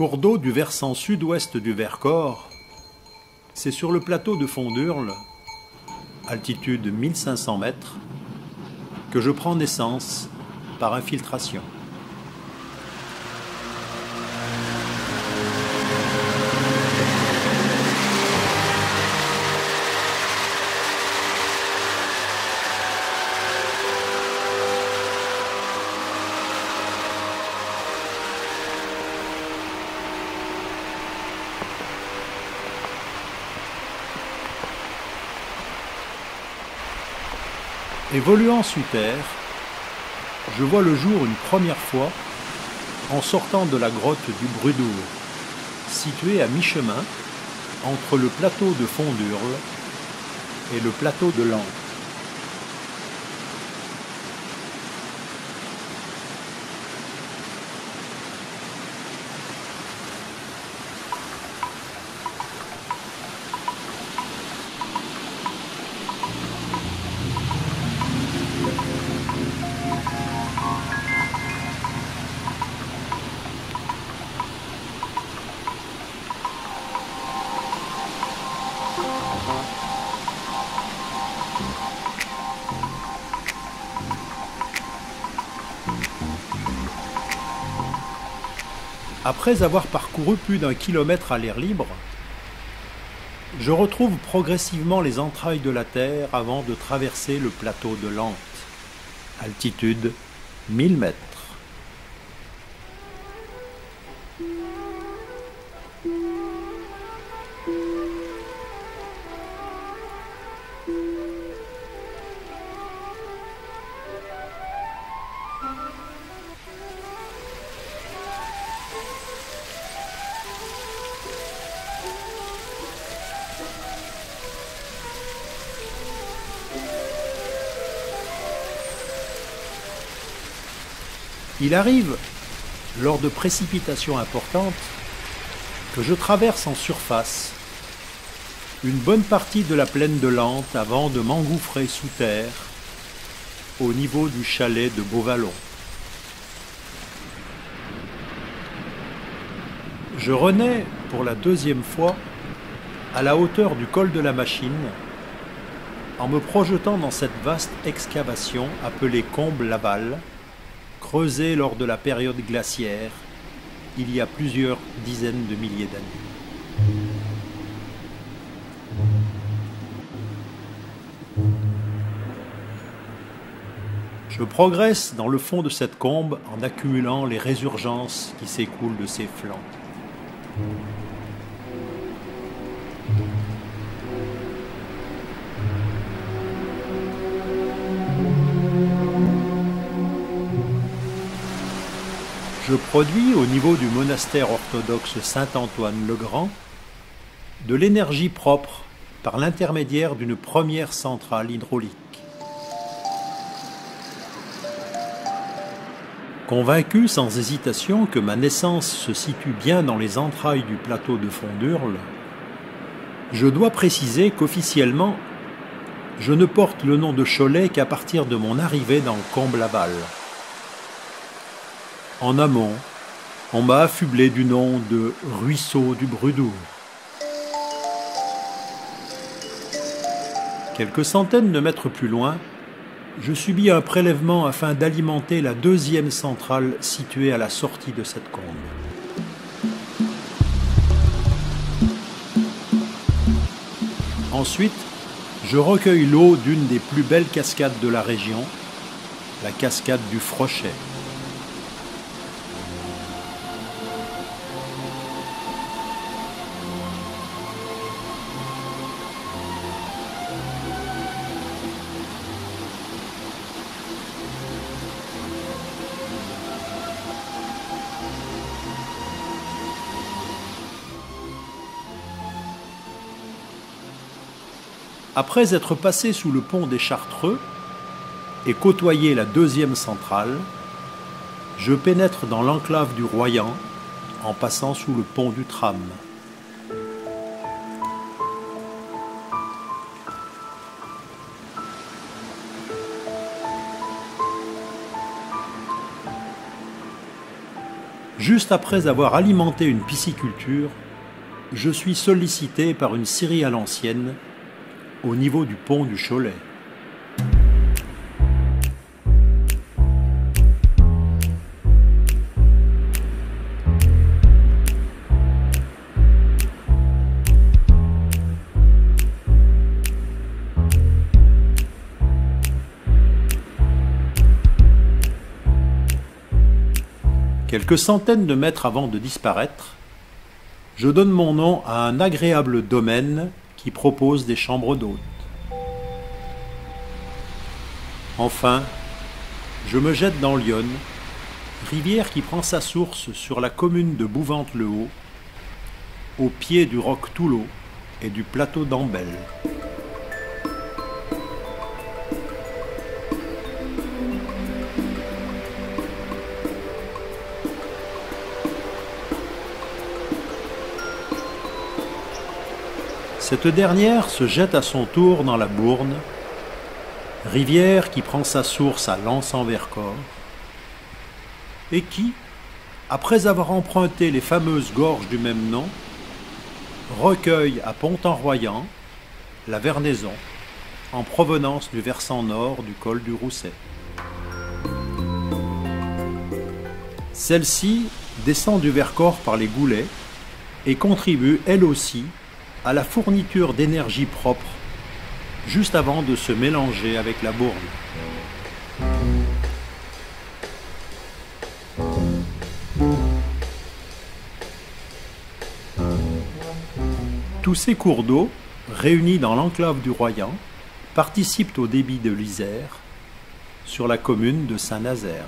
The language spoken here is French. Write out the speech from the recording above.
Cours d'eau du versant sud-ouest du Vercors, c'est sur le plateau de Fondurle, altitude 1500 mètres, que je prends naissance par infiltration. Évoluant sous terre, je vois le jour une première fois en sortant de la grotte du Brudour, située à mi-chemin entre le plateau de Fondurle et le plateau de Lens. Après avoir parcouru plus d'un kilomètre à l'air libre, je retrouve progressivement les entrailles de la Terre avant de traverser le plateau de Lente, altitude 1000 mètres. Il arrive, lors de précipitations importantes, que je traverse en surface une bonne partie de la plaine de Lente avant de m'engouffrer sous terre au niveau du chalet de Beauvallon. Je renais pour la deuxième fois à la hauteur du col de la machine en me projetant dans cette vaste excavation appelée Combe Laval creusé lors de la période glaciaire, il y a plusieurs dizaines de milliers d'années. Je progresse dans le fond de cette combe en accumulant les résurgences qui s'écoulent de ses flancs. Je produis au niveau du monastère orthodoxe Saint-Antoine-le-Grand de l'énergie propre par l'intermédiaire d'une première centrale hydraulique. Convaincu sans hésitation que ma naissance se situe bien dans les entrailles du plateau de Fondurle, je dois préciser qu'officiellement, je ne porte le nom de Cholet qu'à partir de mon arrivée dans Comble-Laval. En amont, on m'a affublé du nom de ruisseau du Brudour. Quelques centaines de mètres plus loin, je subis un prélèvement afin d'alimenter la deuxième centrale située à la sortie de cette combe. Ensuite, je recueille l'eau d'une des plus belles cascades de la région, la cascade du Frochet. Après être passé sous le pont des Chartreux et côtoyé la deuxième centrale, je pénètre dans l'enclave du Royan en passant sous le pont du tram. Juste après avoir alimenté une pisciculture, je suis sollicité par une scierie à l'ancienne au niveau du pont du Cholet. Quelques centaines de mètres avant de disparaître, je donne mon nom à un agréable domaine qui propose des chambres d'hôtes. Enfin, je me jette dans l'Yonne, rivière qui prend sa source sur la commune de Bouvante-le-Haut, au pied du roc Toulot et du plateau d'Ambel. Cette dernière se jette à son tour dans la Bourne, rivière qui prend sa source à Lens-en-Vercors, et qui, après avoir emprunté les fameuses gorges du même nom, recueille à Pont-en-Royant la Vernaison, en provenance du versant nord du col du Rousset. Celle-ci descend du Vercors par les Goulets et contribue elle aussi à la fourniture d'énergie propre juste avant de se mélanger avec la bourne. Tous ces cours d'eau, réunis dans l'enclave du Royan, participent au débit de l'Isère sur la commune de Saint-Nazaire.